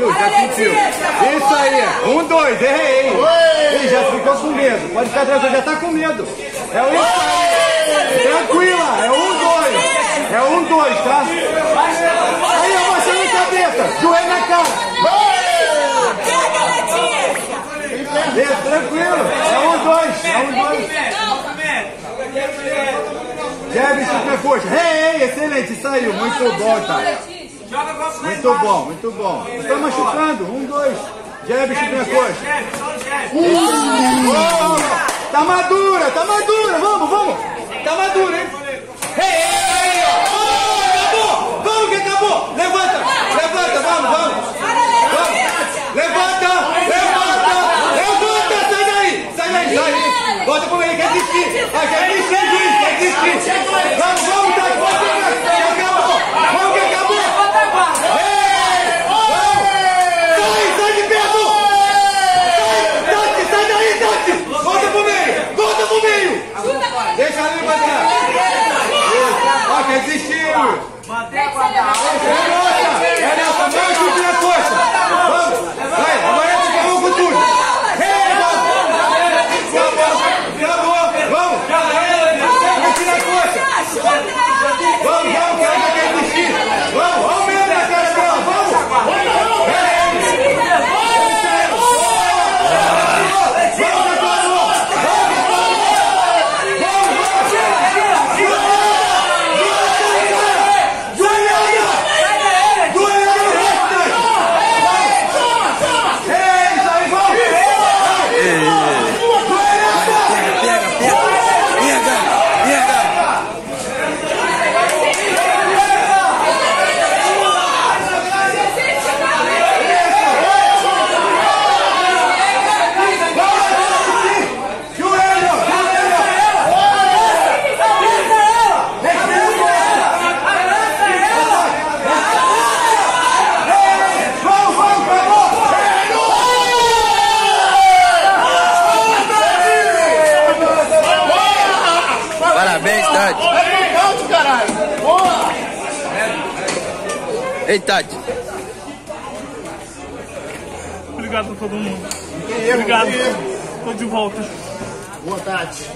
viu? Já sentiu. Isso aí. Um, dois. Errei. Ih, já ficou com medo. Pode ficar tranquilo. Já tá com medo. É o isso. Tranquila. É um, dois. É um, dois, tá? Aí, abaixa na cabeça. Joelho na cara. Isso, tranquilo. É um, dois. É um, dois. Jab, super força. Ei, ei, excelente. Saiu. Muito bom, tá? Muito bom, muito bom. Está machucando. Um, dois. Jab, super força. Uh, tá madura, tá madura. Vamos, vamos. Tá madura, hein? Will. É nossa, é nossa, mão chute na coxa. Vamos, vai, agora é que vamos com tudo. Ei, vamos. Acabou, acabou, vamos. Chute na coxa. Vamos, vamos, que ela quer desistir. Vamos, vamos mesmo na cara dela, vamos. Vamos, acabou. Joelhada! Joelhada no restante! Ei, isso aí, vamos! Joelhada! Joelho! Vamos, vamos, acabou! Parabéns, Tati. Ei, Tati. Obrigado a todo mundo. Obrigado. Tô de volta. Boa tarde.